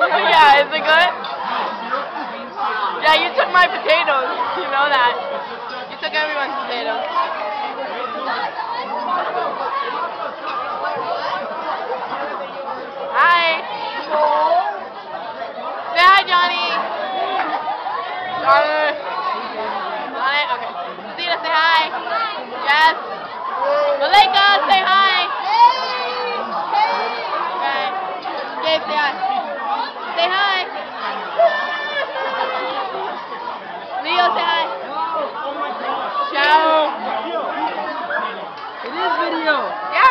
yeah, is it good? Yeah, you took my potatoes. You know that. You took everyone's potatoes. Hi. Say hi, Johnny. Johnny. Johnny? Okay. Christina, say hi. Jess. Malika, say hi. Hey. Hey. Okay. Gabe, say hi. Say hi. Leo, say hi. Oh Ciao. It is video. Yeah.